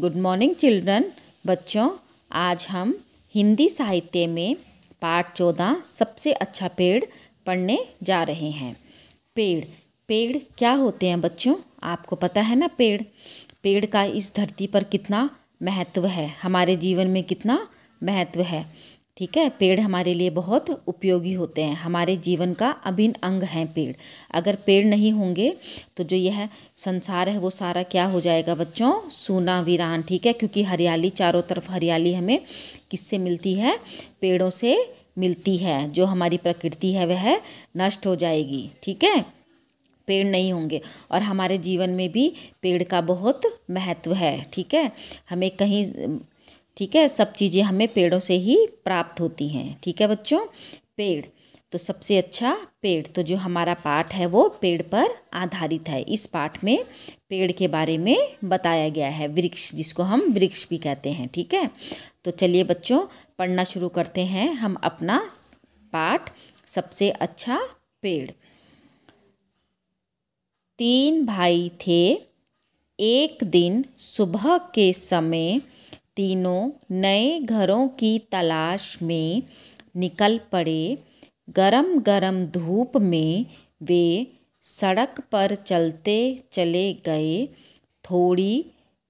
Good morning children बच्चों आज हम हिंदी साहित्य में पाठ चौदह सबसे अच्छा पेड़ पढ़ने जा रहे हैं पेड़ पेड़ क्या होते हैं बच्चों आपको पता है ना पेड़ पेड़ का इस धरती पर कितना महत्व है हमारे जीवन में कितना महत्व है ठीक है? पेड़ हमारे लिए बहुत उपयोगी होते हैं। हमारे जीवन का अभिन्न अंग हैं पेड़। अगर पेड़ नहीं होंगे तो जो यह संसार है, वो सारा क्या हो जाएगा बच्चों? सूना वीरान, ठीक है? क्योंकि हरियाली, चारों तरफ़ हरियाली हमें किससे मिलती है? पेड़ों से मिलती है। जो हमारी प्रकृति है, वह नष्ट हो जाएगी, ठीक है? पेड़ नहीं होंगे। और हमारे जीवन में भी पेड़ का बहुत महत्व है, ठीक है? हमें कहीं ठीक है? सब चीज़ें हमें पेड़ों से ही प्राप्त होती हैं। ठीक है बच्चों? पेड़। तो सबसे अच्छा पेड़ तो जो हमारा पाठ है वो पेड़ पर आधारित है। इस पाठ में पेड़ के बारे में बताया गया है। वृक्ष, जिसको हम वृक्ष भी कहते हैं। ठीक है? तो चलिए बच्चों, पढ़ना शुरू करते हैं हम अपना पाठ। सबसे अच्छा पेड़। तीन भाई थे। एक दिन सुबह के समय तीनों नए घरों की तलाश में निकल पड़े। गरम गरम धूप में वे सड़क पर चलते चले गए। थोड़ी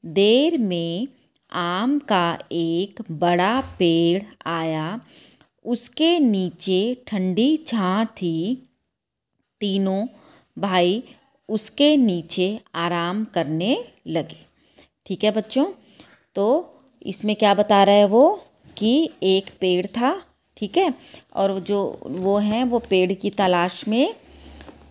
देर में आम का एक बड़ा पेड़ आया। उसके नीचे ठंडी छाँ थी। तीनों भाई उसके नीचे आराम करने लगे। ठीक है बच्चों? तो इसमें क्या बता रहा है वो? कि एक पेड़ था, ठीक है? और जो वो हैं, वो पेड़ की तलाश में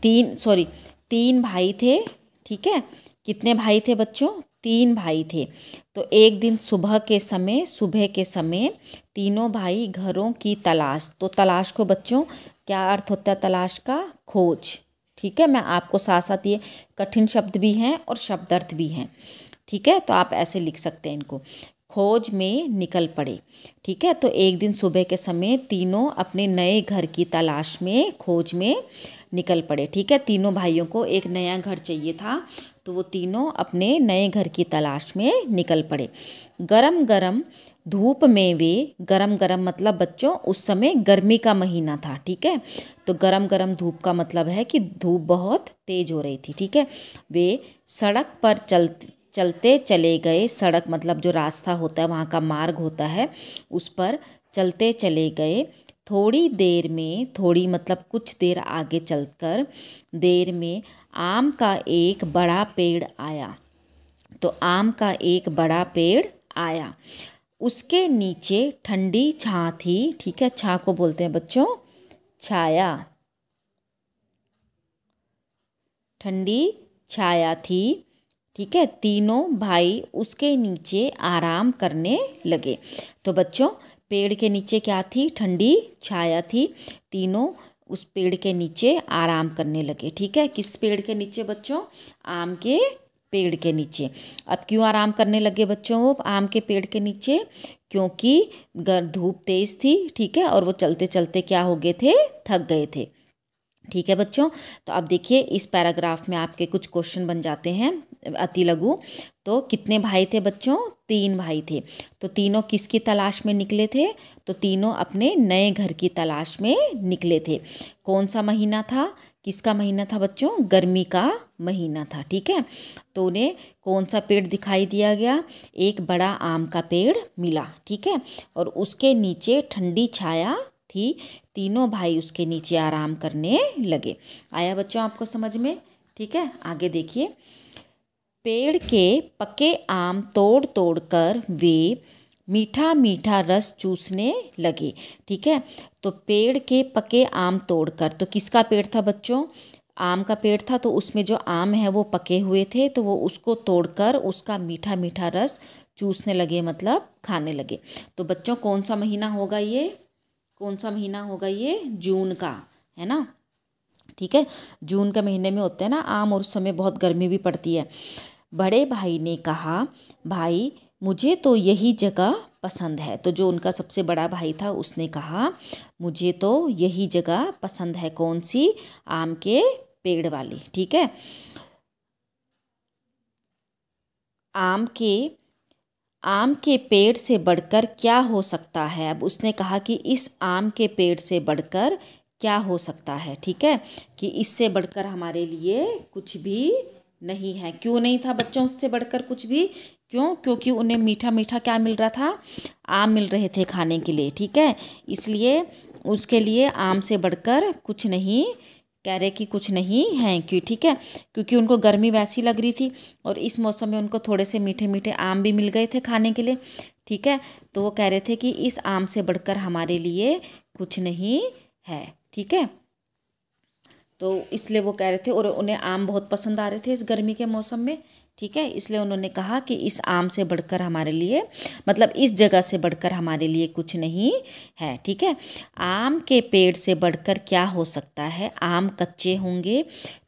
तीन सॉरी तीन भाई थे, ठीक है? कितने भाई थे बच्चों? तीन भाई थे। तो एक दिन सुबह के समय, सुबह के समय तीनों भाई घरों की तलाश तो तलाश को बच्चों, क्या अर्थ होता है तलाश का? खोज, ठीक है? मैं आपको साथ साथ ये कठिन शब्द भी हैं और शब्दार्थ भी हैं, ठीक है? तो आप ऐसे लिख सकते हैं इनको। खोज में निकल पड़े। ठीक है? तो एक दिन सुबह के समय तीनों अपने नए घर की तलाश में, खोज में निकल पड़े। ठीक है? तीनों भाइयों को एक नया घर चाहिए था तो वो तीनों अपने नए घर की तलाश में निकल पड़े। गरम गरम धूप में वे, गरम गरम मतलब बच्चों, उस समय गर्मी का महीना था। ठीक है? तो गरम गरम धूप का मतलब है कि धूप बहुत तेज हो रही थी। ठीक है? वे सड़क पर चलते चलते चले गए सड़क मतलब जो रास्ता होता है, वहाँ का मार्ग होता है, उस पर चलते चले गए। थोड़ी देर में, थोड़ी मतलब कुछ देर आगे चलकर, देर में आम का एक बड़ा पेड़ आया। तो आम का एक बड़ा पेड़ आया। उसके नीचे ठंडी छाँ थी, ठीक है छाँ को बोलते हैं बच्चों, छाया। ठंडी छाया थी। ठीक है? तीनों भाई उसके नीचे आराम करने लगे। तो बच्चों, पेड़ के नीचे क्या थी? ठंडी छाया थी। तीनों उस पेड़ के नीचे आराम करने लगे। ठीक है? किस पेड़ के नीचे बच्चों? आम के पेड़ के नीचे। अब क्यों आराम करने लगे बच्चों वो? आम के पेड़ के नीचे? क्योंकि धूप तेज़ थी, ठीक है? और वो चलते चलते क्या हो गए थे? थक गए थे। ठीक है बच्चों? तो अब देखिए, इस पैराग्राफ में आपके कुछ क्वेश्चन बन जाते हैं। अति लघु। तो कितने भाई थे बच्चों? तीन भाई थे। तो तीनों किसकी तलाश में निकले थे? तो तीनों अपने नए घर की तलाश में निकले थे। कौन सा महीना था? किसका महीना था बच्चों? गर्मी का महीना था, ठीक है? तो उन्हें कौन सा पेड़ दिखाई दिया गया? एक बड़ा आम का पेड़ मिला, ठीक है? और उसके नीचे ठंडी छाया थी। तीनों भाई उसके नीचे आराम करने लगे। आया बच्चों आपको समझ में? ठीक है? आगे देखिए। पेड़ के पके आम तोड़ तोड़ कर वे मीठा मीठा रस चूसने लगे, ठीक है? तो पेड़ के पके आम तोड़कर तो किसका पेड़ था बच्चों? आम का पेड़ था तो उसमें जो आम है वो पके हुए थे तो वो उसको तोड़कर उसका मीठा मीठा रस चूसने लगे मतलब खाने लगे। तो बच्चों, कौन सा महीना होगा ये? कौन सा महीना होगा ये? जून का, है ना? ठीक है? जून के महीने में होते हैं ना आम और उस समय बहुत गर्मी भी पड़ती है। बड़े भाई ने कहा, भाई, मुझे तो यही जगह पसंद है। तो जो उनका सबसे बड़ा भाई था, उसने कहा, मुझे तो यही जगह पसंद है कौन सी आम के पेड़ वाली। ठीक है? आम के आम के पेड़ से बढ़कर क्या हो सकता है? अब उसने कहा कि इस आम के पेड़ से बढ़कर क्या हो सकता है, ठीक है? कि इससे बढ़कर हमारे लिए कुछ भी नहीं है। क्यों नहीं था बच्चों उससे बढ़कर कुछ भी? क्यों? क्योंकि उन्हें मीठा मीठा क्या मिल रहा था? आम मिल रहे थे खाने के लिए, ठीक है? इसलिए उसके लिए आम से बढ़कर कुछ नहीं, कह रहे कि कुछ नहीं है क्यों ठीक है? क्योंकि उनको गर्मी वैसी लग रही थी और इस मौसम में उनको थोड़े से मीठे मीठे आम भी मिल गए थे खाने के लिए, ठीक है? तो वो कह रहे थे कि इस आम से बढ़कर हमारे लिए कुछ नहीं है। ठीक है? तो इसलिए वो कह रहे थे और उन्हें आम बहुत पसंद आ रहे थे इस गर्मी के मौसम में, ठीक है? इसलिए उन्होंने कहा कि इस आम से बढ़कर हमारे लिए मतलब इस जगह से बढ़कर हमारे लिए कुछ नहीं है, ठीक है? आम के पेड़ से बढ़कर क्या हो सकता है? आम कच्चे होंगे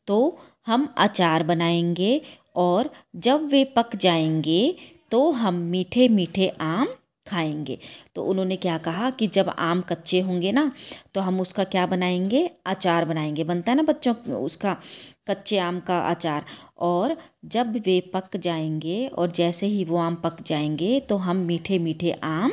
तो हम अचार बनाएँगे और जब वे पक जाएँगे तो हम मीठे मीठे आम खाएँगे। तो उन्होंने क्या कहा कि जब आम कच्चे होंगे ना तो हम उसका क्या बनाएँगे? अचार बनाएँगे। बनता है ना बच्चों, उसका कच्चे आम का अचार। और जब वे पक जाएँगे और जैसे ही वो आम पक जाएँगे तो हम मीठे मीठे आम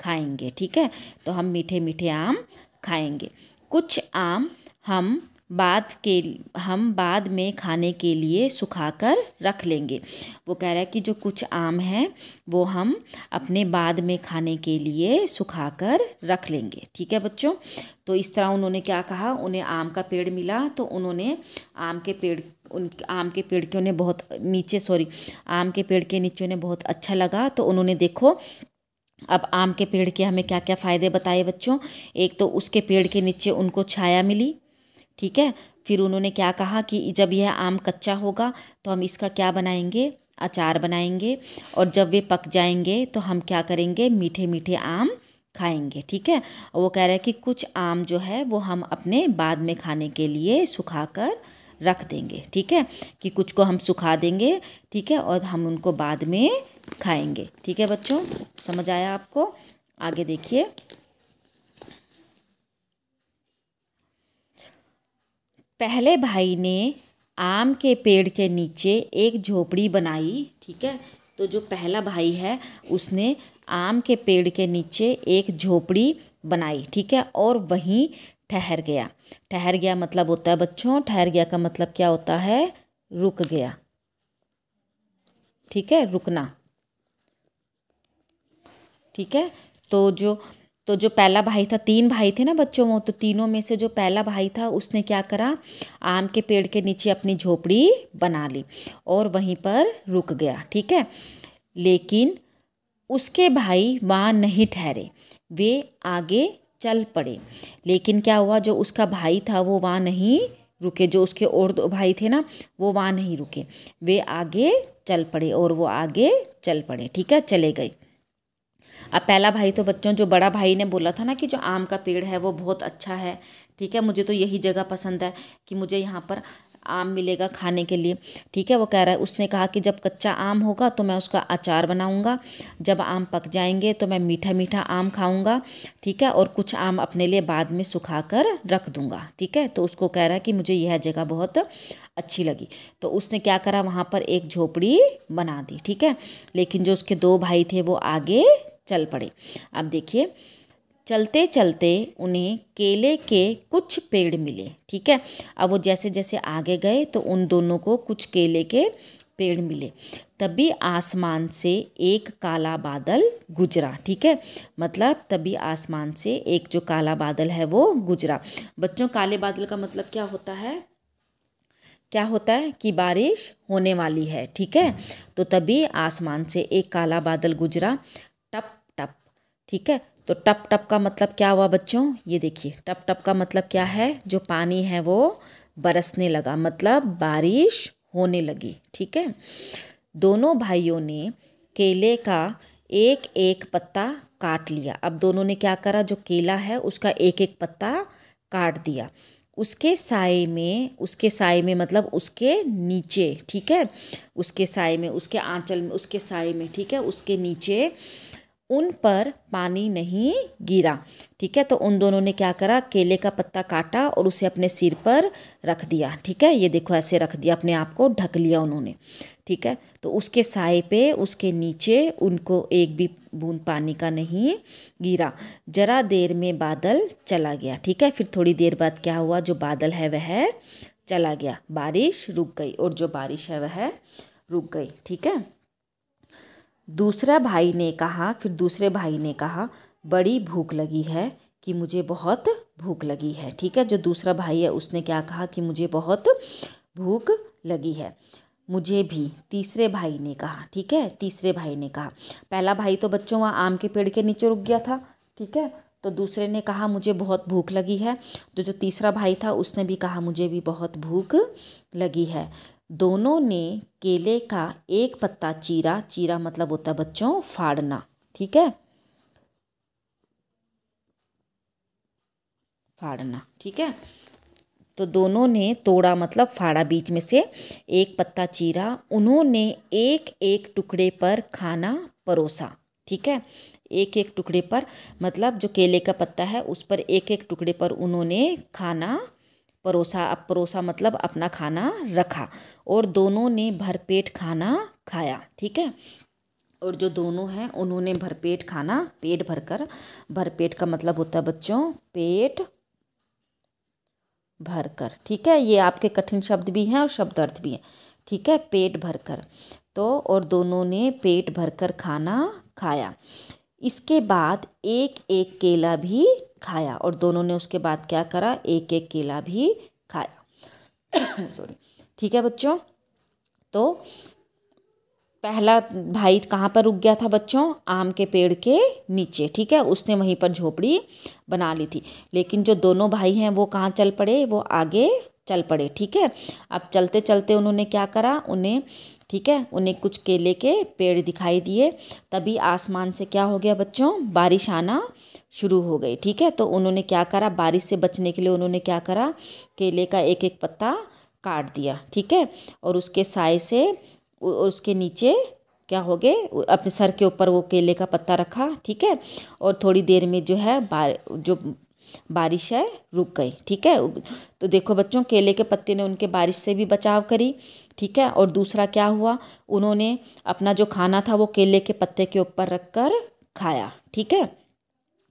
खाएँगे, ठीक है? तो हम मीठे मीठे आम खाएँगे। कुछ आम हम बाद के, हम बाद में खाने के लिए सुखाकर रख लेंगे। वो कह रहा है कि जो कुछ आम हैं, वो हम अपने बाद में खाने के लिए सुखाकर रख लेंगे। ठीक है बच्चों? तो इस तरह उन्होंने क्या कहा? उन्हें आम का पेड़ मिला तो उन्होंने आम के पेड़, उन, आम के पेड़ के उन्हें बहुत नीचे, सॉरी, आम के पेड़ के नीचे उन्हें बहुत अच्छा लगा। तो उन्होंने देखो, अब आम के पेड़ के हमें क्या क्या फ़ायदे बताए बच्चों? एक तो उसके पेड़ के नीचे उनको छाया मिली ठीक है? फिर उन्होंने क्या कहा कि जब यह आम कच्चा होगा तो हम इसका क्या बनाएँगे? अचार बनाएँगे। और जब वे पक जाएँगे तो हम क्या करेंगे? मीठे मीठे आम खाएँगे, ठीक है? वो कह रहे हैं कि कुछ आम जो है, वो हम अपने बाद में खाने के लिए सुखा कर रख देंगे, ठीक है? कि कुछ को हम सुखा देंगे, ठीक है? और हम उनको बाद में खाएँगे, ठीक है बच्चों? समझ आया आपको? आगे देखिए। पहले भाई ने आम के पेड़ के नीचे एक झोपड़ी बनाई, ठीक है? तो जो पहला भाई है, उसने आम के पेड़ के नीचे एक झोपड़ी बनाई, ठीक है? और वहीं ठहर गया। ठहर गया मतलब होता है बच्चों, ठहर गया का मतलब क्या होता है? रुक गया। ठीक है? रुकना। ठीक है? तो जो तो जो पहला भाई था, तीन भाई थे ना बच्चों वो तो तीनों में से जो पहला भाई था, उसने क्या करा, आम के पेड़ के नीचे अपनी झोपड़ी बना ली और वहीं पर रुक गया, ठीक है? लेकिन उसके भाई वहाँ नहीं ठहरे, वे आगे चल पड़े। लेकिन क्या हुआ, जो उसका भाई था वो वहाँ नहीं रुके, जो उसके और दो भाई थे ना, वो वहाँ नहीं रुके। वे आगे चल पड़े और वो आगे चल पड़े, ठीक है? चले गए। अब पहला भाई तो बच्चों, जो बड़ा भाई ने बोला था ना कि जो आम का पेड़ है, वो बहुत अच्छा है। ठीक है, मुझे तो यही जगह पसंद है कि मुझे यहाँ पर आम मिलेगा खाने के लिए। ठीक है, वो कह रहा है, उसने कहा कि जब कच्चा आम होगा तो मैं उसका अचार बनाऊँगा। जब आम पक जाएँगे तो मैं मीठा मीठा आम खाऊँगा। ठीक है, और कुछ आम अपने लिए बाद में सुखा कर रख दूँगा। ठीक है तो उसको कह रहा है कि मुझे यह जगह बहुत अच्छी लगी। तो उसने क्या करा, वहाँ पर एक झोपड़ी बना दी। ठीक है, लेकिन जो उसके दो भाई थे वो आगे चल पड़े। अब देखिए चलते चलते उन्हें केले के कुछ पेड़ मिले, ठीक है? अब वो जैसे जैसे आगे गए तो उन दोनों को कुछ केले के पेड़ मिले। तभी आसमान से एक काला बादल गुजरा, ठीक है? मतलब तभी आसमान से एक जो काला बादल है वो गुजरा। बच्चों, काले बादल का मतलब क्या होता है? क्या होता है कि बारिश होने वाली है, ठीक है? तो तभी आसमान से एक काला बादल गुजरा टप टप ठीक है? तो टप टप का मतलब क्या हुआ बच्चों? ये देखिए, टप टप का मतलब क्या है? जो पानी है वो बरसने लगा मतलब बारिश होने लगी, ठीक है? दोनों भाइयों ने केले का एक एक पत्ता काट लिया। अब दोनों ने क्या करा? जो केला है उसका एक एक पत्ता काट दिया। उसके साय में, उसके साय में मतलब उसके नीचे, ठीक है? उसके साय में, उसके आंचल में, उसके साय में, ठीक है? उसके नीचे उन पर पानी नहीं गिरा। ठीक है तो उन दोनों ने क्या करा? केले का पत्ता काटा और उसे अपने सिर पर रख दिया। ठीक है, ये देखो, ऐसे रख दिया, अपने आप को ढक लिया उन्होंने। ठीक है तो उसके साय पे, उसके नीचे उनको एक भी बूंद पानी का नहीं गिरा। जरा देर में बादल चला गया। ठीक है, फिर थोड़ी देर बाद क्या हुआ? जो बादल है, वह चला गया। बारिश रुक गई और जो बारिश है, वह रुक गई। ठीक है दूसरा भाई ने कहा, फिर दूसरे भाई ने कहा, बड़ी भूख लगी है कि मुझे बहुत भूख लगी है। ठीक है, जो दूसरा भाई है, उसने क्या कहा कि मुझे बहुत भूख लगी है। मुझे भी, तीसरे भाई ने कहा, ठीक है, तीसरे भाई ने कहा। पहला भाई तो बच्चों, वहाँ आम के पेड़ के नीचे रुक गया था, ठीक है तो दूसरे ने कहा, मुझे बहुत भूख लगी है। तो जो तीसरा भाई था, उसने भी कहा, मुझे भी बहुत भूख लगी है। दोनों ने केले का एक पत्ता चीरा चीरा मतलब होता है बच्चों, फाड़ना, ठीक है? फाड़ना, ठीक है? तो दोनों ने तोड़ा मतलब फाड़ा बीच में से, एक पत्ता चीरा, उन्होंने एक एक टुकड़े पर खाना परोसा, ठीक है? एक एक टुकड़े पर मतलब जो केले का पत्ता है, उस पर एक एक टुकड़े पर उन्होंने खाना परोसा परोसा मतलब अपना खाना रखा और दोनों ने भरपेट खाना खाया, ठीक है? और जो दोनों हैं, उन्होंने भरपेट खाना, पेट भरकर, भरपेट का मतलब होता है बच्चों, पेट भरकर, ठीक है? ये आपके कठिन शब्द भी हैं और शब्द अर्थ भी हैं, ठीक है? पेट भरकर तो और दोनों ने पेट भरकर खाना खाया। इसके बाद एक एक केला भी खाया और दोनों ने उसके बाद क्या करा? एक एक केला भी खाया। सॉरी ठीक है बच्चों? तो पहला भाई कहाँ पर रुक गया था बच्चों? आम के पेड़ के नीचे। ठीक है? उसने वहीं पर झोपड़ी बना ली थी। लेकिन जो दोनों भाई हैं, वो कहाँ चल पड़े? वो आगे चल पड़े। ठीक है? अब चलते चलते उन्होंने क्या करा? उन्हें ठीक है? उन्हें कुछ केले के पेड़ दिखाई दिए। तभी आसमान से क्या हो गया बच्चों? बारिश आना शुरू हो गई, ठीक है? तो उन्होंने क्या करा? बारिश से बचने के लिए उन्होंने क्या करा? केले का एक एक पत्ता काट दिया, ठीक है? और उसके साय से उसके नीचे क्या हो गए? अपने सर के ऊपर वो केले का पत्ता रखा, ठीक है? और थोड़ी देर में जो है बार, जो बारिश है, रुक गई, ठीक है? तो देखो बच्चों, केले के पत्ते ने उनके बारिश से भी बचाव करी। ठीक है? और दूसरा क्या हुआ? उन्होंने अपना जो खाना था, वो केले के पत्ते के ऊपर रख कर खाया, ठीक है?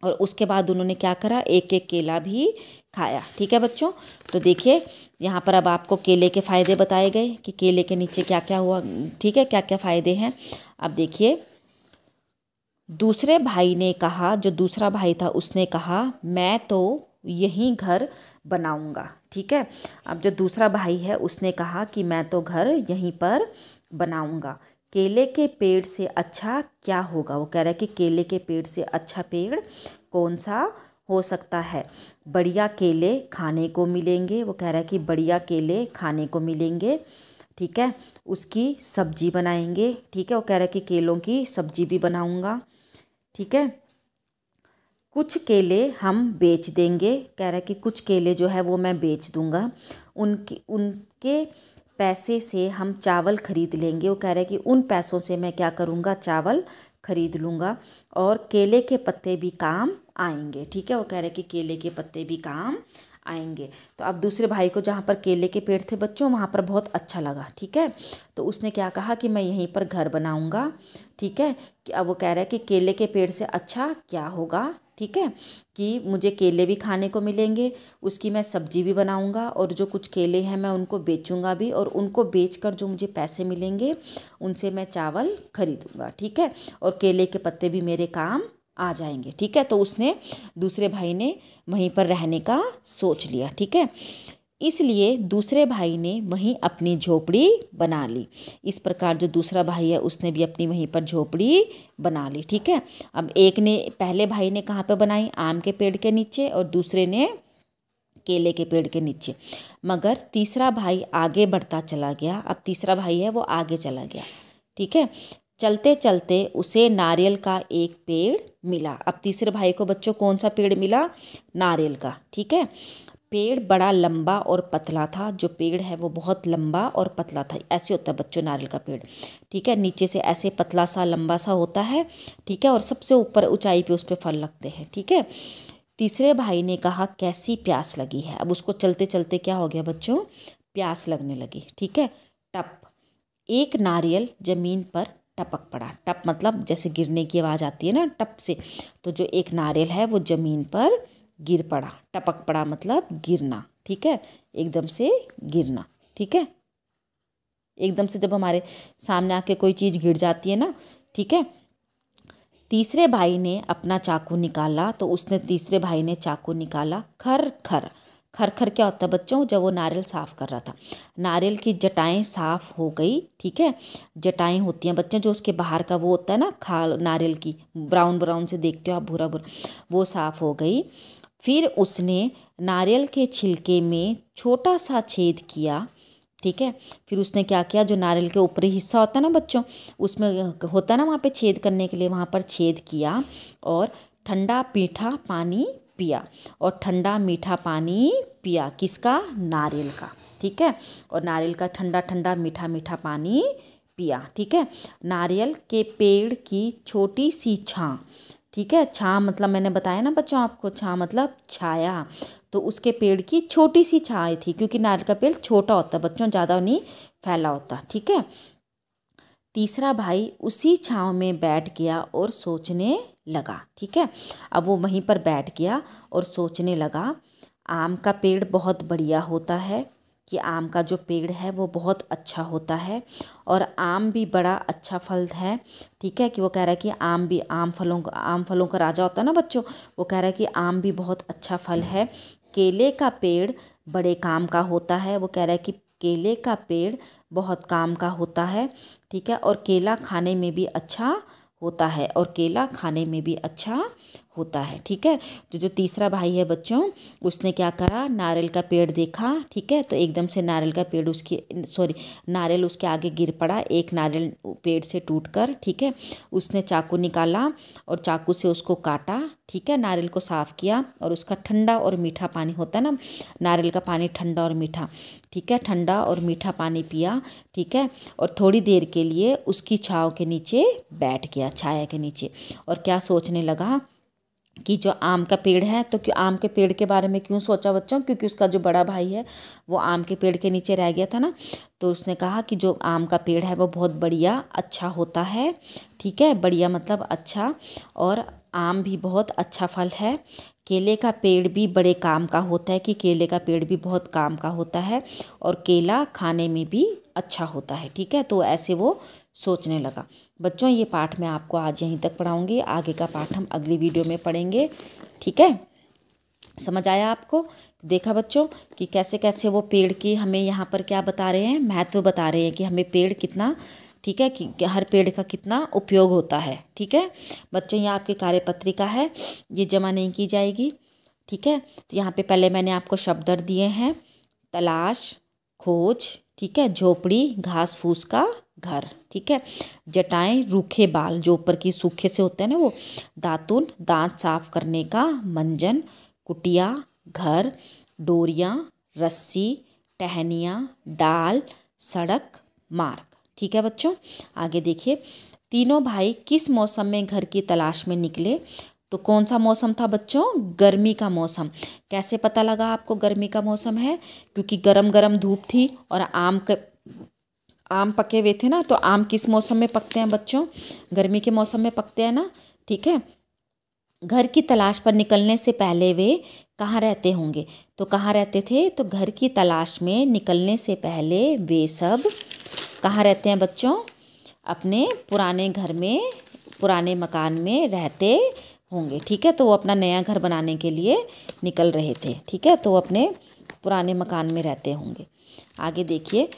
और उसके बाद उन्होंने क्या करा? एक एक केला भी खाया, ठीक है बच्चों? तो देखिए, यहाँ पर अब आपको केले के फ़ायदे बताए गए कि केले के नीचे क्या क्या हुआ, ठीक है? क्या क्या फ़ायदे हैं? अब देखिए, दूसरे भाई ने कहा, जो दूसरा भाई था, उसने कहा, मैं तो यहीं घर बनाऊँगा। ठीक है? अब जो दूसरा भाई है, उसने कहा कि मैं तो घर यहीं पर बनाऊँगा। केले के पेड़ से अच्छा क्या होगा? वो कह रहा है कि केले के पेड़ से अच्छा पेड़ कौन सा हो सकता है? बढ़िया केले खाने को मिलेंगे। वो कह रहा है कि बढ़िया केले खाने को मिलेंगे, ठीक है? उसकी सब्ज़ी बनाएँगे, ठीक है? वो कह रहा है कि केलों की सब्ज़ी भी बनाऊँगा, ठीक है? कुछ केले हम बेच देंगे। कह रहा है कि कुछ केले जो है वो मैं बेच दूँगा। उनके उनके पैसे से हम चावल ख़रीद लेंगे। वो कह रहा है कि उन पैसों से मैं क्या करूँगा? चावल ख़रीद लूँगा। और केले के पत्ते भी काम आएँगे। ठीक है? वो कह रहे कि केले के पत्ते भी काम आएँगे। तो अब दूसरे भाई को जहाँ पर केले के पेड़ थे बच्चों, वहाँ पर बहुत अच्छा लगा, ठीक है? तो उसने क्या कहा कि मैं यहीं पर घर बनाऊँगा, ठीक है? कि अब वो कह रहा है कि केले के पेड़ से अच्छा क्या होगा, ठीक है? कि मुझे केले भी खाने को मिलेंगे, उसकी मैं सब्ज़ी भी बनाऊँगा और जो कुछ केले हैं मैं उनको बेचूँगा भी और उनको बेचकर जो मुझे पैसे मिलेंगे, उनसे मैं चावल खरीदूँगा, ठीक है? और केले के पत्ते भी मेरे काम आ जाएँगे, ठीक है? तो उसने दूसरे भाई ने वहीं पर रहने का सोच लिया, ठीक है? इसलिए दूसरे भाई ने वहीं अपनी झोपड़ी बना ली। इस प्रकार जो दूसरा भाई है, उसने भी अपनी वहीं पर झोपड़ी बना ली, ठीक है? अब एक ने, पहले भाई ने कहाँ पे बनाई? आम के पेड़ के नीचे और दूसरे ने केले के पेड़ के नीचे। मगर तीसरा भाई आगे बढ़ता चला गया। अब तीसरा भाई है, वो आगे चला गया, ठीक है? चलते चलते उसे नारियल का एक पेड़ मिला। अब तीसरे भाई को बच्चों कौन सा पेड़ मिला? नारियल का, ठीक है? पेड़ बड़ा लंबा और पतला था। जो पेड़ है वो बहुत लंबा और पतला था। ऐसे होता है बच्चों, नारियल का पेड़, ठीक है? नीचे से ऐसे पतला सा, लंबा सा होता है, ठीक है? और सबसे ऊपर ऊंचाई पे उस पर फल लगते हैं, ठीक है? तीसरे भाई ने कहा, कैसी प्यास लगी है? अब उसको चलते चलते क्या हो गया बच्चों? प्यास लगने लगी, ठीक है? टप। एक नारियल ज़मीन पर टपक पड़ा। टप मतलब जैसे गिरने की आवाज़ आती है ना टप से तो जो एक नारियल है वो ज़मीन पर गिर पड़ा। टपक पड़ा मतलब गिरना, ठीक है? एकदम से गिरना, ठीक है? एकदम से जब हमारे सामने आके कोई चीज़ गिर जाती है ना, ठीक है? तीसरे भाई ने अपना चाकू निकाला तो उसने तीसरे भाई ने चाकू निकाला खर खर। खर खर क्या होता है बच्चों, जब वो नारियल साफ़ कर रहा था। नारियल की जटाएँ साफ़ हो गई, ठीक है? जटाएँ होती हैं बच्चों, जो उसके बाहर का वो होता है ना, खाल, नारियल की, ब्राउन ब्राउन से देखते हो आप, भूरा भूरा, वो साफ़ हो गई। फिर उसने नारियल के छिलके में छोटा सा छेद किया, ठीक है? फिर उसने क्या किया, जो नारियल के ऊपरी हिस्सा होता है ना बच्चों, उसमें होता है ना वहाँ पे छेद करने के लिए, वहाँ पर छेद किया और ठंडा पीठा पानी पिया और ठंडा मीठा पानी पिया। किसका? नारियल का, ठीक है? और नारियल का ठंडा ठंडा, मीठा मीठा पानी पिया, ठीक है? नारियल के पेड़ की छोटी सी छाँ, ठीक है? छाँ मतलब मैंने बताया ना बच्चों आपको, छाँ मतलब छाया। तो उसके पेड़ की छोटी सी छाए थी, क्योंकि नारियल का पेड़ छोटा होता है बच्चों ज़्यादा नहीं फैला होता, ठीक है? तीसरा भाई उसी छाँव में बैठ गया और सोचने लगा, ठीक है? अब वो वहीं पर बैठ गया और सोचने लगा, आम का पेड़ बहुत बढ़िया होता है, कि आम का जो पेड़ है वो बहुत अच्छा होता है, और आम भी बड़ा अच्छा फल है, ठीक है? कि वो कह रहा है कि आम भी, आम फलों का, आम फलों का राजा होता है ना बच्चों, वो कह रहा है कि आम भी बहुत अच्छा फल है, केले का पेड़ बड़े काम का होता है, वो कह रहा है कि केले का पेड़ बहुत काम का होता है, ठीक है? और केला खाने में भी अच्छा होता है और केला खाने में भी अच्छा होता है, ठीक है? तो जो तीसरा भाई है बच्चों, उसने क्या करा? नारियल का पेड़ देखा, ठीक है? तो एकदम से नारियल का पेड़ उसके सॉरी नारियल उसके आगे गिर पड़ा, एक नारियल पेड़ से टूट कर ठीक है? उसने चाकू निकाला और चाकू से उसको काटा, ठीक है? नारियल को साफ़ किया और उसका ठंडा और मीठा पानी होता है ना, नारियल का पानी ठंडा और मीठा, ठीक है? ठंडा और मीठा पानी पिया, ठीक है? और थोड़ी देर के लिए उसकी छाँव के नीचे बैठ गया, छाया के नीचे। और क्या सोचने लगा? कि जो आम का पेड़ है तो क्यों आम के पेड़ के बारे में क्यों सोचा बच्चों? क्योंकि उसका जो बड़ा भाई है, वो आम के पेड़ के नीचे रह गया था ना तो उसने कहा कि जो आम का पेड़ है, वो बहुत बढ़िया अच्छा होता है, ठीक है? बढ़िया मतलब अच्छा और आम भी बहुत अच्छा फल है। केले का पेड़ भी बड़े काम का होता है कि केले का पेड़ भी बहुत काम का होता है, और केला खाने में भी अच्छा होता है, ठीक है? तो ऐसे वो सोचने लगा। बच्चों, ये पाठ मैं आपको आज यहीं तक पढ़ाऊँगी। आगे का पाठ हम अगली वीडियो में पढ़ेंगे, ठीक है? समझ आया आपको? देखा बच्चों, कि कैसे कैसे वो पेड़ की हमें यहाँ पर क्या बता रहे हैं? महत्व बता रहे हैं कि हमें पेड़ कितना, ठीक है? कि हर पेड़ का कितना उपयोग होता है, ठीक है? बच्चों, ये आपकी कार्यपत्रिका है, ये जमा नहीं की जाएगी, ठीक है? तो यहाँ पे पहले मैंने आपको शब्द दिए हैं, तलाश, खोज ठीक है? झोपड़ी, घास फूस का घर, ठीक है? जटाएँ, रूखे बाल जो ऊपर की सूखे से होते हैं ना वो, दातुन, दांत साफ़ करने का मंजन, कुटिया, घर, डोरियाँ, रस्सी, टहनियाँ, डाल, सड़क, मार्ग, ठीक है बच्चों? आगे देखिए, तीनों भाई किस मौसम में घर की तलाश में निकले? तो कौन सा मौसम था बच्चों? गर्मी का मौसम। कैसे पता लगा आपको गर्मी का मौसम है? क्योंकि गरम गरम धूप थी और आम के, आम पके हुए थे ना तो आम किस मौसम में पकते हैं बच्चों? गर्मी के मौसम में पकते हैं ना, ठीक है? घर की तलाश पर निकलने से पहले वे कहाँ रहते होंगे? तो कहाँ रहते थे? तो घर की तलाश में निकलने से पहले वे सब कहाँ रहते हैं बच्चों? अपने पुराने घर में, पुराने मकान में रहते होंगे, ठीक है? तो वो अपना नया घर बनाने के लिए निकल रहे थे, ठीक है? तो अपने पुराने मकान में रहते होंगे। आगे देखिए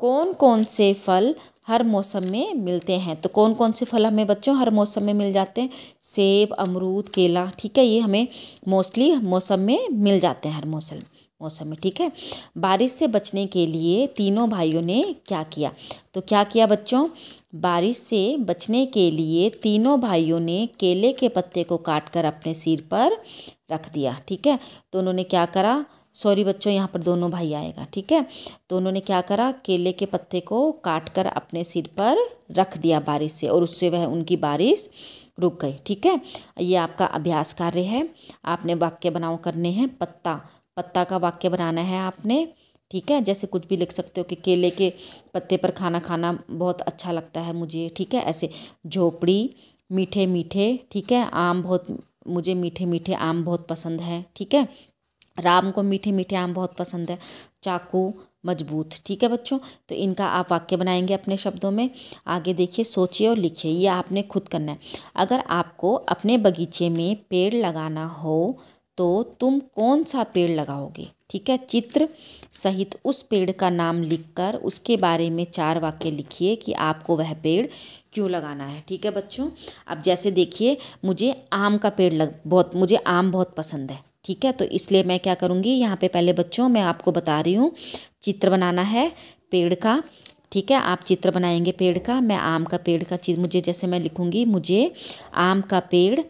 कौन कौन से फल हर मौसम में मिलते हैं? तो कौन कौन से फल हमें बच्चों हर मौसम में मिल जाते हैं? सेब, अमरूद, केला, ठीक है? ये हमें मोस्टली मौसम में मिल जाते हैं, हर मौसम मौसम में, ठीक है? बारिश से बचने के लिए तीनों भाइयों ने क्या किया? तो क्या किया बच्चों? बारिश से बचने के लिए तीनों भाइयों ने केले के पत्ते को काट कर अपने सिर पर रख दिया, ठीक है? तो उन्होंने क्या करा? सॉरी बच्चों, यहाँ पर दोनों भाई आएगा, ठीक है? तो उन्होंने क्या करा? केले के पत्ते को काट कर अपने सिर पर रख दिया बारिश से और उससे वह उनकी बारिश रुक गई, ठीक है? ये आपका अभ्यास कार्य है। आपने वाक्य बनाओ करने हैं, पत्ता। पत्ता का वाक्य बनाना है आपने। ठीक है? जैसे कुछ भी लिख सकते हो कि केले के पत्ते पर खाना खाना बहुत अच्छा लगता है मुझे, ठीक है? ऐसे झोपड़ी, मीठे मीठे, ठीक है? आम बहुत, मुझे मीठे मीठे आम बहुत पसंद है, ठीक है? राम को मीठे मीठे आम बहुत पसंद है, चाकू मज़बूत, ठीक है बच्चों? तो इनका आप वाक्य बनाएँगे अपने शब्दों में। आगे देखिए, सोचिए और लिखिए, ये आपने खुद करना है। अगर आपको अपने बगीचे में पेड़ लगाना हो तो तुम कौन सा पेड़ लगाओगे? ठीक है? चित्र सहित उस पेड़ का नाम लिखकर उसके बारे में चार वाक्य लिखिए कि आपको वह पेड़ क्यों लगाना है। ठीक है बच्चों? अब जैसे देखिए, मुझे आम का पेड़ लग, बहुत, मुझे आम बहुत पसंद है। ठीक है? तो इसलिए मैं क्या करूँगी? यहाँ पे पहले बच्चों मैं आपको बता रही हूँ, चित्र बनाना है पेड़ का। ठीक है? आप चित्र बनाएँगे पेड़ का, मैं आम का पेड़ का चित्र मुझे जैसे मैं लिखूँगी, मुझे आम का पेड़,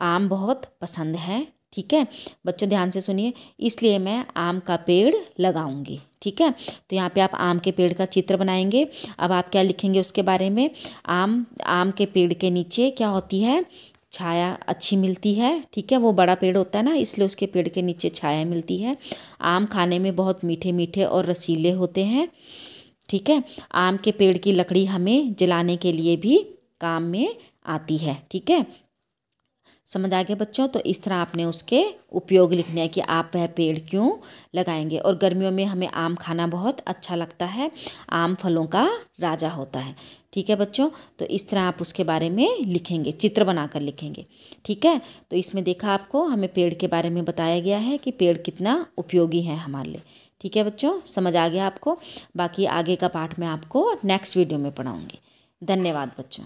आम बहुत पसंद है। ठीक है? बच्चों, ध्यान से सुनिए। इसलिए मैं आम का पेड़ लगाऊँगी, ठीक है? तो यहाँ पे आप आम के पेड़ का चित्र बनाएँगे। अब आप क्या लिखेंगे उसके बारे में? आम आम के पेड़ के नीचे क्या होती है? छाया अच्छी मिलती है, ठीक है? वो बड़ा पेड़ होता है ना, इसलिए उसके पेड़ के नीचे छाया मिलती है। आम खाने में बहुत मीठे मीठे और रसीले होते हैं, ठीक है? आम के पेड़ की लकड़ी हमें जलाने के लिए भी काम में आती है, ठीक है? समझ आ गया बच्चों तो इस तरह आपने उसके उपयोग लिखने हैं कि आप वह पेड़ क्यों लगाएँगे। और गर्मियों में हमें आम खाना बहुत अच्छा लगता है, आम फलों का राजा होता है। ठीक है बच्चों? तो इस तरह आप उसके बारे में लिखेंगे, चित्र बनाकर लिखेंगे। ठीक है? तो इसमें देखा आपको, हमें पेड़ के बारे में बताया गया है कि पेड़ कितना उपयोगी है हमारे लिए। ठीक है बच्चों? समझ आ गया आपको? बाकी आगे का पाठ मैं आपको नेक्स्ट वीडियो में पढ़ाऊँगी। धन्यवाद बच्चों।